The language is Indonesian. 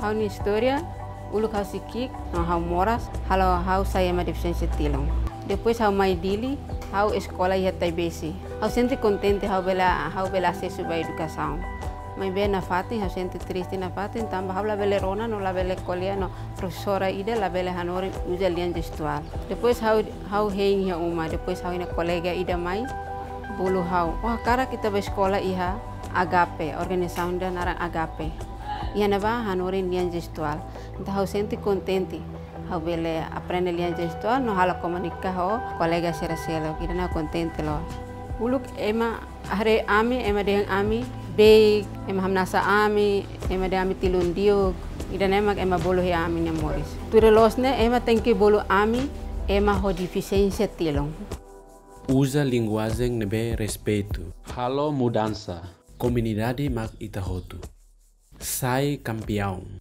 Hau ni história, uluk hau sikik, no hau moras, halo hau saya ma deficiência tilong. Depois hau mai dili, hau escola ia tai besi. Hau sente contente hau bela hau bela acesso à educação. Mas bem na fatin, hau sente triste na fatin, tamba hau la bele rona, no la bele colia, no professora ida, la bele hanori lian gestual. Depois hau hau hein ia uma, depois hau ina colega ida mai, bulu hau. Wah, cara kita sekolah iha agape, organização da nara agape. Ia na ba hanori lian gestual. Então hau sente contente. Hau bele aprende lian gestual, no hala comunica ho colega sera sela, kita na contente lo. Uluk ema hare ami, ema dengan ami, baik, ema hamnasa ami, ema de ami tilundiog, ida emak ema bolo he ami ne moris. Ture losne ema tenki bolo ami, ema ho deficiência tilong. Usa linguagem nebe respeito. Halo mudança. Comunidade Mag Itahotu. Sai Campeón.